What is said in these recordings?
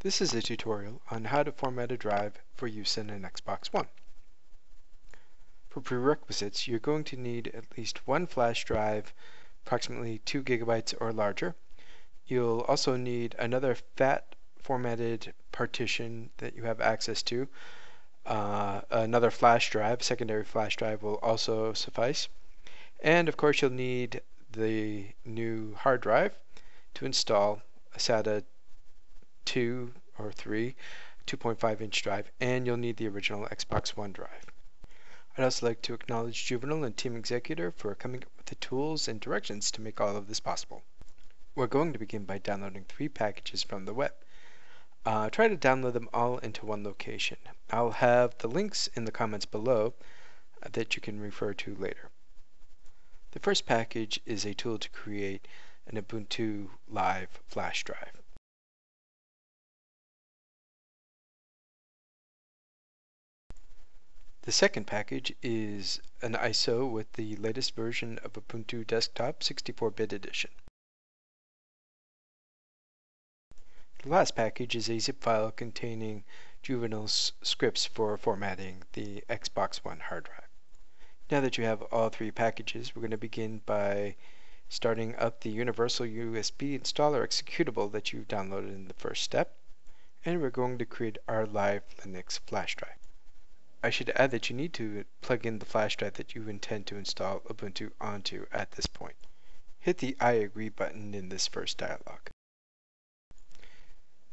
This is a tutorial on how to format a drive for use in an Xbox One. For prerequisites, you're going to need at least one flash drive, approximately 2 gigabytes or larger. You'll also need another FAT formatted partition that you have access to. Uh, another flash drive, secondary flash drive will also suffice. And of course you'll need the new hard drive to install SATA 2 or 3 2.5 inch drive and you'll need the original Xbox One drive. I'd also like to acknowledge Juvenal and Team Xecutor for coming up with the tools and directions to make all of this possible. We're going to begin by downloading three packages from the web. Uh, try to download them all into one location. I'll have the links in the comments below uh, that you can refer to later. The first package is a tool to create an Ubuntu Live flash drive. The second package is an ISO with the latest version of Ubuntu Desktop 64-bit edition. The last package is a zip file containing Juvenal's scripts for formatting the Xbox One hard drive. Now that you have all three packages, we're going to begin by starting up the Universal USB installer executable that you downloaded in the first step, and we're going to create our live Linux flash drive. I should add that you need to plug in the flash drive that you intend to install Ubuntu onto at this point. Hit the I agree button in this first dialog.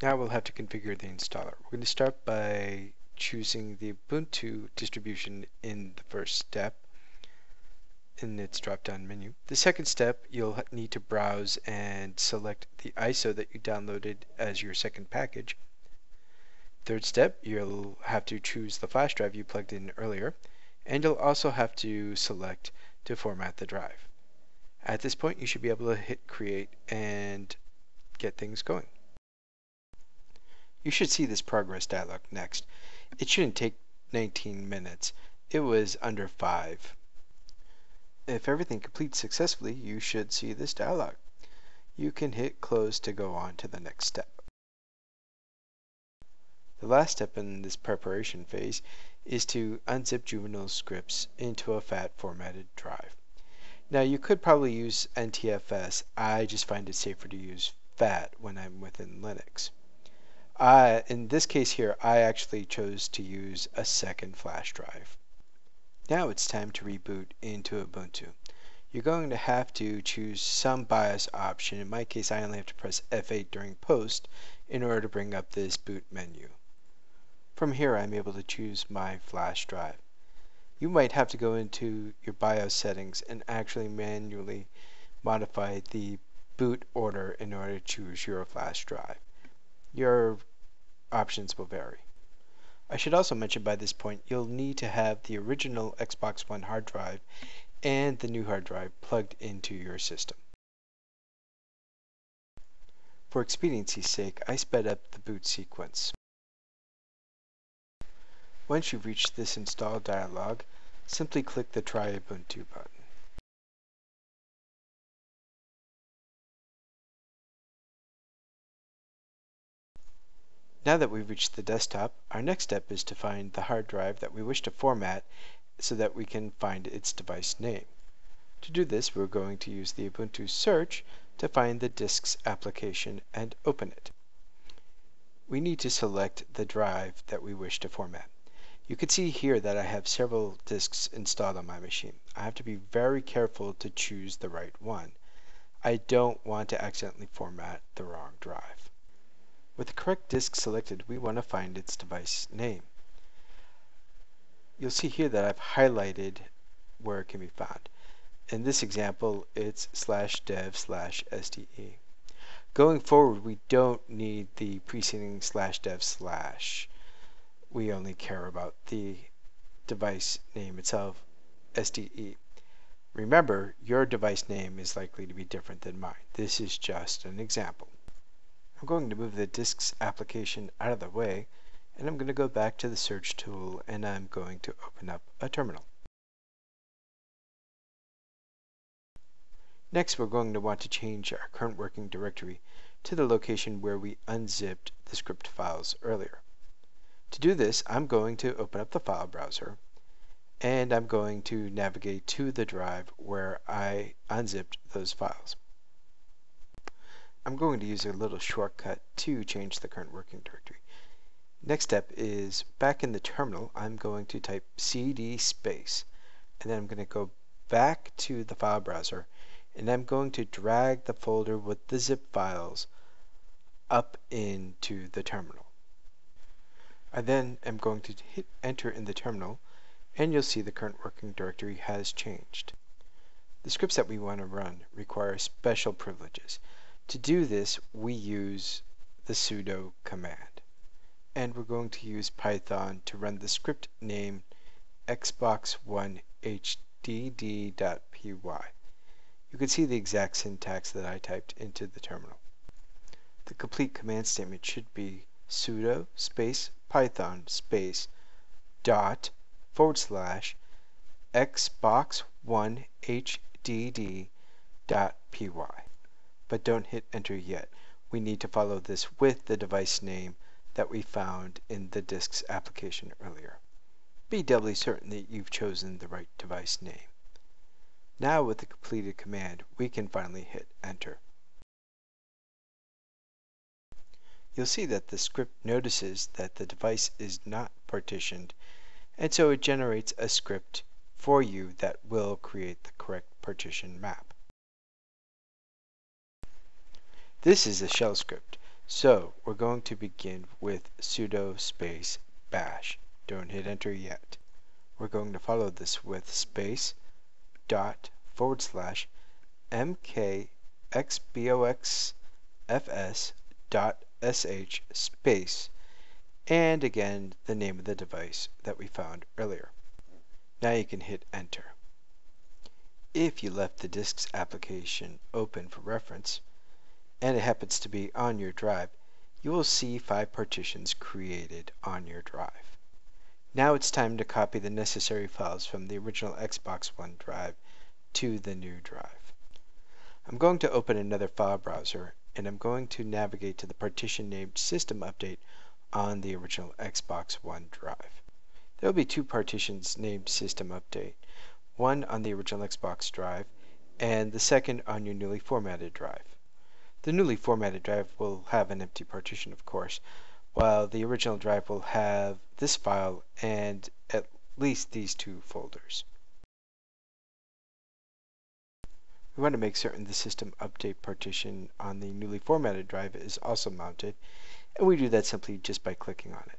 Now we'll have to configure the installer. We're going to start by choosing the Ubuntu distribution in the first step in its drop-down menu. The second step, you'll need to browse and select the ISO that you downloaded as your second package. Third step, you'll have to choose the flash drive you plugged in earlier, and you'll also have to select to format the drive. At this point, you should be able to hit create and get things going. You should see this progress dialog next. It shouldn't take 19 minutes. It was under 5. If everything completes successfully, you should see this dialog. You can hit close to go on to the next step. The last step in this preparation phase is to unzip Juvenal scripts into a FAT formatted drive. Now you could probably use NTFS, I just find it safer to use FAT when I'm within Linux. I, in this case here, I actually chose to use a second flash drive. Now it's time to reboot into Ubuntu. You're going to have to choose some BIOS option. In my case, I only have to press F8 during post in order to bring up this boot menu. From here I'm able to choose my flash drive. You might have to go into your BIOS settings and actually manually modify the boot order in order to choose your flash drive. Your options will vary. I should also mention by this point you'll need to have the original Xbox One hard drive and the new hard drive plugged into your system. For expediency's sake, I sped up the boot sequence. Once you've reached this install dialog, simply click the Try Ubuntu button. Now that we've reached the desktop, our next step is to find the hard drive that we wish to format so that we can find its device name. To do this, we're going to use the Ubuntu search to find the disks application and open it. We need to select the drive that we wish to format. You can see here that I have several disks installed on my machine. I have to be very careful to choose the right one. I don't want to accidentally format the wrong drive. With the correct disk selected, we want to find its device name. You'll see here that I've highlighted where it can be found. In this example, it's slash dev slash SDE. Going forward, we don't need the preceding slash dev slash we only care about the device name itself, SDE. Remember, your device name is likely to be different than mine. This is just an example. I'm going to move the disks application out of the way, and I'm going to go back to the search tool, and I'm going to open up a terminal. Next, we're going to want to change our current working directory to the location where we unzipped the script files earlier. To do this, I'm going to open up the file browser and I'm going to navigate to the drive where I unzipped those files. I'm going to use a little shortcut to change the current working directory. Next step is back in the terminal, I'm going to type cd space, and then I'm going to go back to the file browser, and I'm going to drag the folder with the zip files up into the terminal. I then am going to hit enter in the terminal, and you'll see the current working directory has changed. The scripts that we want to run require special privileges. To do this, we use the sudo command. And we're going to use Python to run the script named xbox1hdd.py. You can see the exact syntax that I typed into the terminal. The complete command statement should be sudo space python space dot forward slash xbox one hdd dot py. but don't hit enter yet. We need to follow this with the device name that we found in the disks application earlier. Be doubly certain that you've chosen the right device name. Now with the completed command, we can finally hit enter. You'll see that the script notices that the device is not partitioned, and so it generates a script for you that will create the correct partition map. This is a shell script, so we're going to begin with sudo space bash. Don't hit enter yet. We're going to follow this with space dot forward slash mkxboxfs dot sh space and again the name of the device that we found earlier. Now you can hit enter. If you left the disks application open for reference, and it happens to be on your drive, you will see five partitions created on your drive. Now it's time to copy the necessary files from the original Xbox One drive to the new drive. I'm going to open another file browser and I'm going to navigate to the partition named System Update on the original Xbox One drive. There will be two partitions named System Update, one on the original Xbox drive and the second on your newly formatted drive. The newly formatted drive will have an empty partition, of course, while the original drive will have this file and at least these two folders. We want to make certain the system update partition on the newly formatted drive is also mounted, and we do that simply just by clicking on it.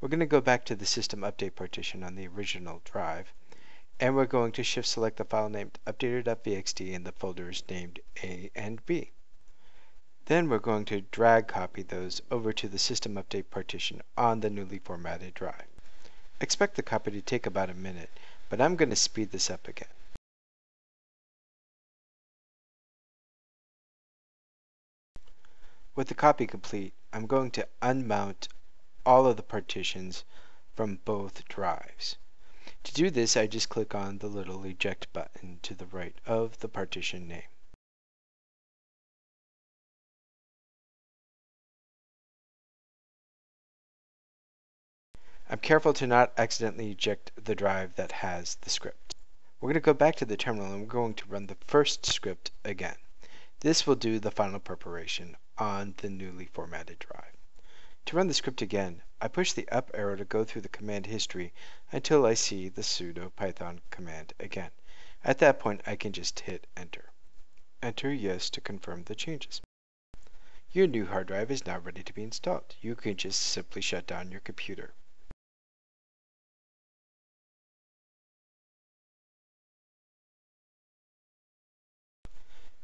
We're going to go back to the system update partition on the original drive, and we're going to shift select the file named updater.vxt in the folders named A and B. Then we're going to drag copy those over to the system update partition on the newly formatted drive. Expect the copy to take about a minute, but I'm going to speed this up again. With the copy complete, I'm going to unmount all of the partitions from both drives. To do this, I just click on the little eject button to the right of the partition name. I'm careful to not accidentally eject the drive that has the script. We're going to go back to the terminal and we're going to run the first script again. This will do the final preparation on the newly formatted drive. To run the script again, I push the up arrow to go through the command history until I see the sudo python command again. At that point, I can just hit enter. Enter yes to confirm the changes. Your new hard drive is now ready to be installed. You can just simply shut down your computer.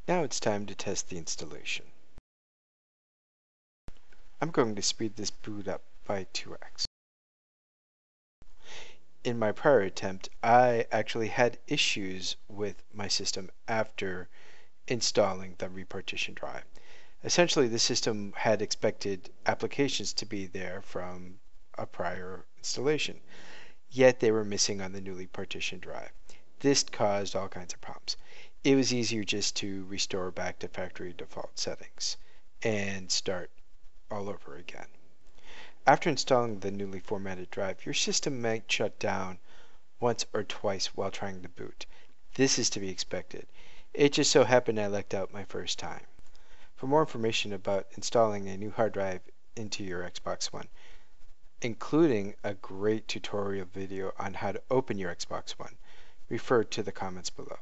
Now it's time to test the installation. I'm going to speed this boot up by 2x. In my prior attempt, I actually had issues with my system after installing the repartition drive. Essentially, the system had expected applications to be there from a prior installation, yet they were missing on the newly partitioned drive. This caused all kinds of problems it was easier just to restore back to factory default settings. and start all over again. After installing the newly formatted drive, your system might shut down once or twice while trying to boot. This is to be expected. It just so happened I lucked out my first time. For more information about installing a new hard drive into your Xbox One, including a great tutorial video on how to open your Xbox One, refer to the comments below.